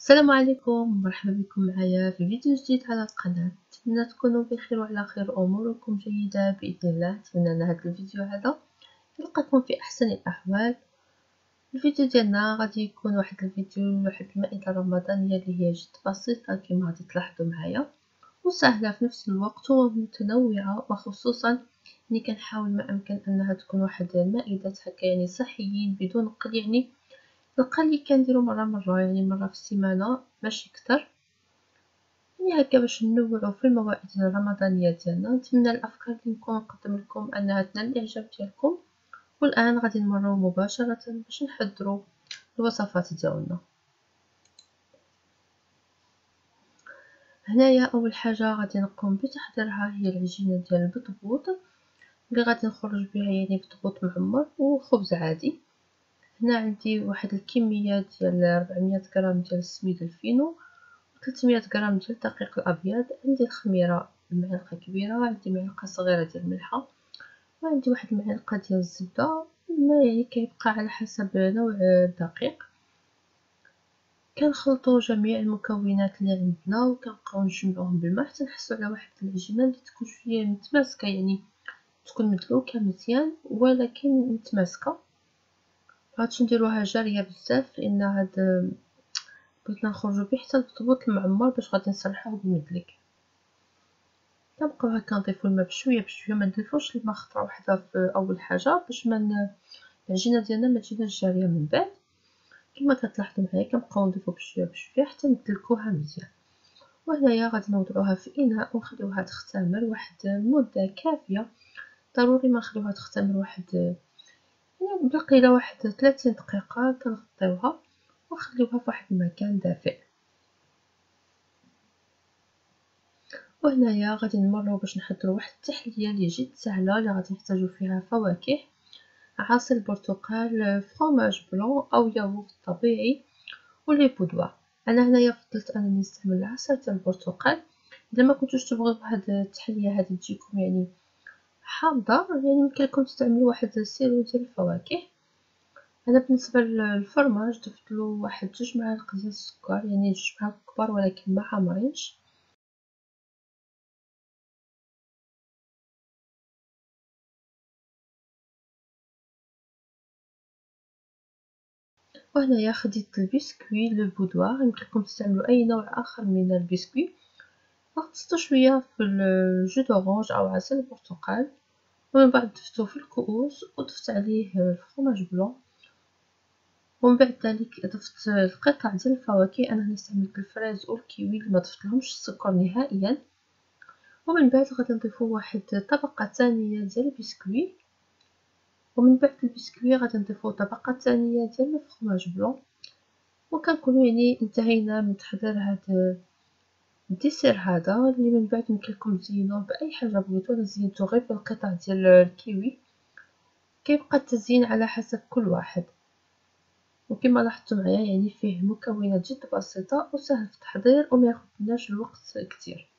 السلام عليكم مرحبا بكم معايا في فيديو جديد على القناة نتمنى تكونوا بخير وعلى خير اموركم جيدة بإذن الله نتمنى ان هذا الفيديو هذا يلقاكم في أحسن الأحوال. الفيديو ديالنا غادي يكون واحد الفيديو واحد المائدة رمضانية اللي هي جد بسيطة كما غادي تلاحظوا معايا وسهلة في نفس الوقت ومتنوعة وخصوصا إني كنحاول ما أمكن أنها تكون واحد المائدة هكا يعني صحيين بدون قل يعني القلي كنديرو مرة مرة يعني مرة في السيمانة ماشي كتر يعني هكا باش ننوعو في الموائد الرمضانية ديالنا نتمنى الأفكار اللي نكون نقدم لكم أنها تنال الإعجاب ديالكم. والآن غادي نمرو مباشرة باش نحضرو الوصفات ديالنا. هنايا أول حاجة غادي نقوم بتحضيرها هي العجينة ديال البطبوط اللي غادي نخرج بها يعني بطبوط معمر وخبز عادي. هنا عندي واحد الكمية ديال 400 غرام ديال السميد الفينو و 300 غرام ديال الدقيق الأبيض. عندي الخميرة معلقه كبيرة عندي معلقة صغيرة ديال الملحه وعندي واحد المعلقة ديال الزبدة. ما يعني كيبقى على حسب نوع الدقيق. كنخلطو جميع المكونات اللي عندنا وكنبقاو نجمعوهم بالماء. حتى نحصلو على واحد العجينة اللي تكون شوية متماسكة يعني تكون مدلوكة مزيان ولكن متماسكة. مغاديش نديروها جارية بزاف لأن هاد بغيتنا نخرجو به حتى البطبوط المعمر باش غادي نصلحوه بالمدلك كنبقاو هكا نضيفو الماء بشوية بشوية ما نضيفوش الماء خطره واحدة في أول حاجة باش ما العجينه ديالنا ما تجيناش جاريه من بعد. كما كتلاحظوا معايا كنبقاو نضيفو بشوية بشوية حتى ندلكوها مزيان. وهنايا غادي نوضعوها في إناء ونخليوها تختمر واحد المده كافية. ضروري ما نخليوها تختمر واحد باقي لها واحد 30 دقيقة كنغطيوها ونخليوها في واحد المكان دافئ. وهنايا غادي نمروا باش نحضروا واحد التحلية اللي جد سهلة اللي غادي نحتاجو فيها فواكه. عصير برتقال فرomاج بلون أو ياغورت طبيعي ولي بودوا أنا هنايا فضلت أنني نستعمل عصير تاع البرتقال. إذا ما كنتوش تبغيو هاد التحلية هذه تجيكم يعني حامضه يعني يمكن لكم تستعملوا واحد السيرو ديال الفواكه. أنا بالنسبة للفرماج ضفت له واحد جوج معالق ديال السكر يعني جوج معالق كبار ولكن ما حامرينش. وهنايا خديت ال biscuit le boudoir. يمكن لكم تستعملوا أي نوع آخر من البسكوي. غطستو شوية في ال jus d'orange أو عسل البرتقال ومن بعد ضفتو في الكؤوس وضفت عليه ال fromage blanc. ومن بعد ذلك ضفت القطع ديال الفواكه أنا هنا استعملت ال fraise والكيوي اللي ما ضفت لهمش السكر نهائيا. ومن بعد غادي نضيفو واحد طبقة ثانية ديال البسكوي. ومن بعد البسكوي غادي نضيفو طبقة ثانية ديال ال fromage blanc. وكنكونوا يعني انتهينا من تحضير هذا ال dessert هذا اللي من بعد يمكن لكم تزينوه بأي حاجة بغيتو. أنا غير بالقطع ديال الكيوي. كيبقى التزيين على حسب كل واحد. وكما لاحظتوا معايا يعني فيه مكونات جد بسيطة وسهل في التحضير وما ياخذناش الوقت كتير.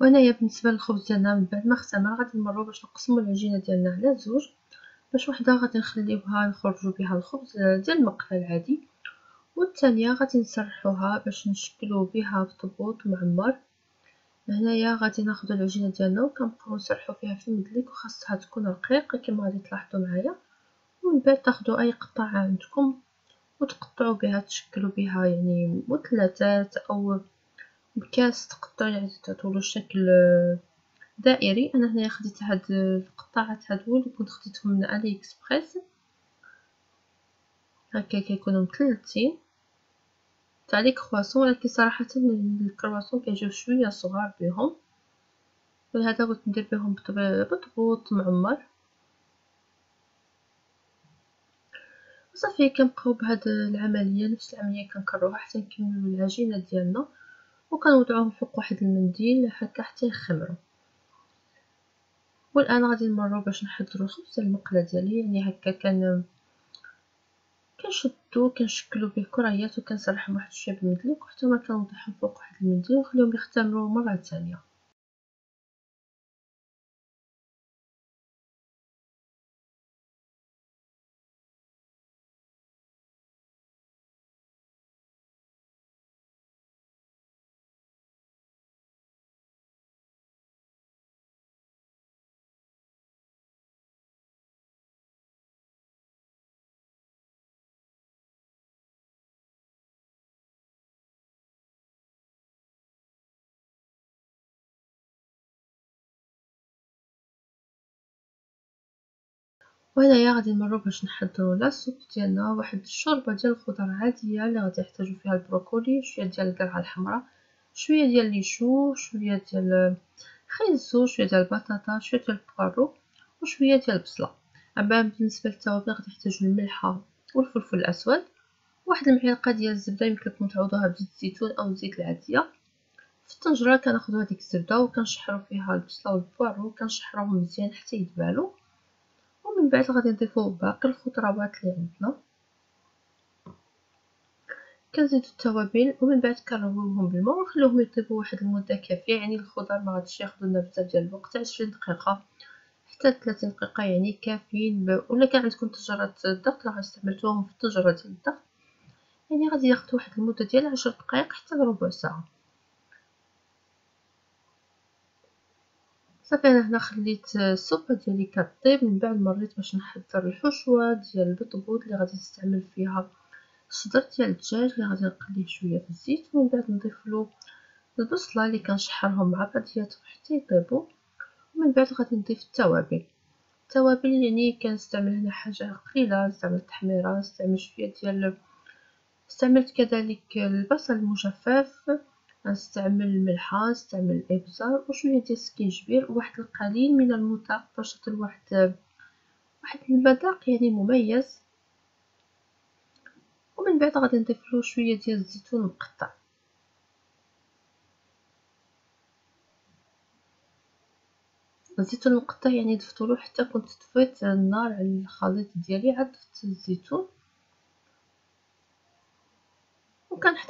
وهنايا بالنسبة للخبز ديالنا من بعد ما اختمر غادي نمروا باش نقسموا العجينة ديالنا على زوج باش وحدة غادي نخليوها نخرجوا بها الخبز ديال المقله العادي والثانيه غادي نسرحوها باش نشكلوا بها بطبوط معمر. هنايا غادي ناخذ العجينة ديالنا وكنبقاو نسرحوا فيها في المدلك وخاصها تكون رقيقه كما غادي تلاحظوا معايا. ومن بعد تاخذوا أي قطعه عندكم وتقطعوا بها تشكلوا بها يعني مثلثات أو بكاس تقطعوا يعني تعطولو شكل دائري. أنا هنايا خديت هاد القطاعات هادو اللي كنت خديتهم من الي اكسبريس هكا كيكونوا مثلثين تاع لي كرواسون ولكن صراحة الكرواسون كيجيو شوية صغار بهم ولهذا قلت ندير بهم بطبوط معمر. وصافي كنبقاو بهاد العملية. نفس العملية كنكروها حتى نكملوا العجينة ديالنا. وكنوضعوهم فوق واحد المنديل هكا حتى يخمروا. والآن غادي نمروا باش نحضروا خبز المقلة ديالي. يعني هكا كان كنشدو كنشكلو به كريات وكنسرحهم واحد شوية بالمدلوك وحتى هما كنوضعهم فوق واحد المنديل ونخليهم يختمروا مرة ثانية. وهنايا غادي نمرو باش نحضرو la soupe ديالنا واحد الشوربة ديال الخضر عادية اللي غادي يحتاجو فيها البروكولي شوية ديال القرعة الحمراء شوية ديال les choux شوية ديال خيزو شوية ديال البطاطا شوية ديال البوارو وشوية ديال البصله أما بالنسبة للتوابل غادي نحتاجو الملحة والفلفل الأسود واحد المعلقة ديال الزبدة يمكن لكم تعوضوها بزيت الزيتون أو الزيت العادية. في الطنجرة كناخذ هذيك الزبدة وكنشحرو فيها البصلة والبوارو كنشحروهم مزيان حتى يدبالو. ومن بعد غادي نضيفو باقي الخضروات اللي عندنا كنزيدو التوابل ومن بعد كنرويوهم بالماء ونخليوهم يطيبوا واحد المدة كافية. يعني الخضر ما غاديش ياخذوا لنا بزاف ديال الوقت 20 دقيقة حتى 30 دقيقة يعني كافيين ب... ولا كان عندكم طنجره الضغط راه استعملتوهم في ديال الضغط. يعني غادي ياخذ واحد المدة ديال 10 دقائق حتى ربع ساعة. صافي أنا هنا خليت السوبه ديالي كطيب. من بعد مريت باش نحضر الحشوة ديال البطبوط اللي غادي نستعمل فيها الصدر ديال الدجاج اللي غادي نقليه شوية في الزيت. ومن بعد نضيف له البصلة اللي كنشحرهم مع بعضياتهم حتى يطيبوا ومن بعد غادي نضيف التوابل. التوابل يعني كنستعمل هنا حاجة قليلة نستعمل التحميرة نستعمل شوية ديال استعملت كذلك البصل المجفف. غنستعمل الملحة نستعمل الابزار وشوية ديال السكينجبير وواحد القليل من المذاق باش تعطي واحد واحد المذاق يعني مميز. ومن بعد غادي نضيف له شوية ديال الزيتون مقطع. الزيتون المقطع يعني ضفتو حتى كنت طفيت النار على الخليط ديالي عاد ضفت الزيتون.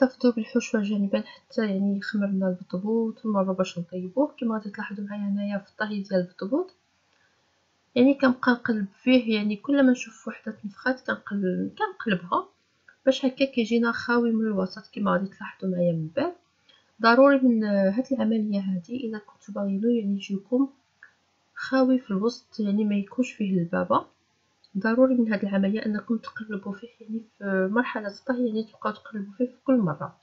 وكنحتفظوا بالحشوه جانبا حتى يعني يخمرنا البطبوط ونمروا باش نطيبوه كما غادي تلاحظوا معايا هنايا في الطهي ديال البطبوط. يعني كنبقى نقلب فيه يعني كل ما نشوف وحدة تنفخات كنقلب كنقلبها. باش هكا كيجينا خاوي من الوسط كما غادي تلاحظوا معايا من بعد. ضروري من هاد العملية هذه إذا كنتو باغينو يعني يجيكم خاوي في الوسط يعني ما يكونش فيه البابا. ضروري من هذه العملية أنكم تقلبوا فيه يعني في مرحلة الطهي يعني تبقاو تقلبوا فيه في كل مرة.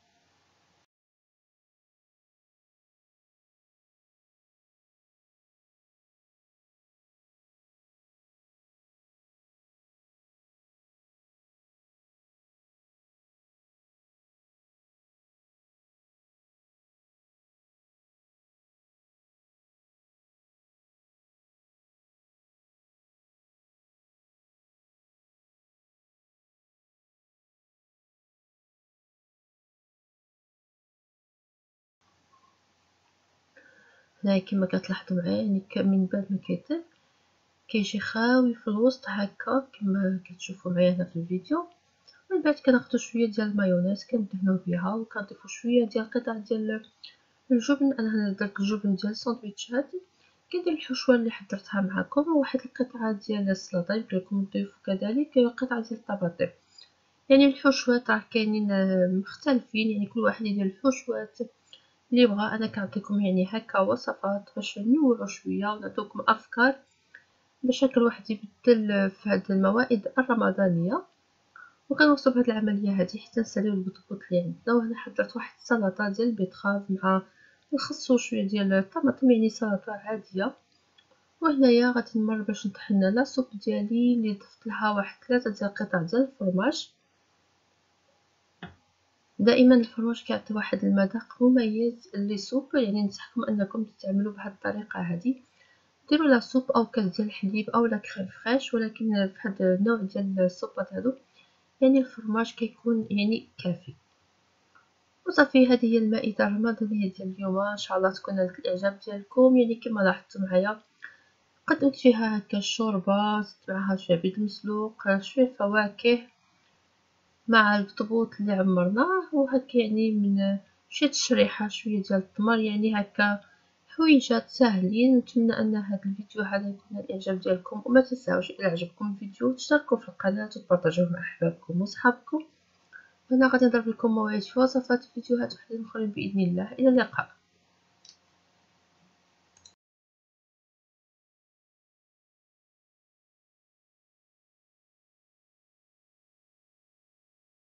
هنايا كما كتلاحظوا معايا يعني من بعد ما كيطيب كيجي خاوي في الوسط هكا كما كتشوفوا معايا هنا في الفيديو. من بعد كناخذوا شوية ديال المايونيز كندهنوا بها وكنضيفوا شوية ديال قطع ديال الجبن. أنا هنا درت الجبن ديال الساندويتشات كندير الحشوة اللي حضرتها معكم وواحد القطعة ديال السلطه يمكن لكم تضيفوا كذلك قطعة ديال الطماطم يعني الحشوات راه كاينين مختلفين يعني كل واحد يدير الحشوات اللي بغا أنا كنعطيكم يعني هكا وصفات باش ننوعو شوية ونعطيكم أفكار باش هكا الواحد يبدل في هاد الموائد الرمضانية. وكنوصلوا بهاد العملية هذه حتى نساليو البطبوط اللي عندنا. وهنا حضرت واحد السلطة ديال البيتخاف مع نخصو شوية ديال الطماطم يعني سلطة عادية. وهنايا غادي نمر باش نطحن لاصوب ديالي اللي ضفت لها واحد ثلاثة ديال القطع ديال الفرماج. دائما الفرماج كيعطي واحد المذاق مميز لل soupe يعني ننصحكم أنكم تستعملوا بهذه الطريقة هذه. ديروا la soupe أو كاس ديال الحليب أو la crème fraîche ولكن هذا النوع ديال السوبات هادو يعني الفرماج كيكون يعني كافي. وصافي هذه هي المائدة الرمضانية ديال اليوم. إن شاء الله تكون نالت الإعجاب ديالكم. يعني كما لاحظتوا معايا قدمت فيها هكا الشوربه زدت معها شوية بيض مسلوق شوية فواكه. مع البطبوط اللي عمرناه وهكا يعني من شوية الشريحه شوية ديال التمر يعني هكا حويجات ساهلين. نتمنى أن هذا الفيديو هذا يكون الإعجاب ديالكم. وما تنساوش إلى عجبكم الفيديو تشتركوا في القناة وتبارطاجوه مع أحبابكم وصحابكم. وأنا غادي نضرب لكم موعد في وصفات فيديوهات وحدين اخرين بإذن الله. إلى اللقاء.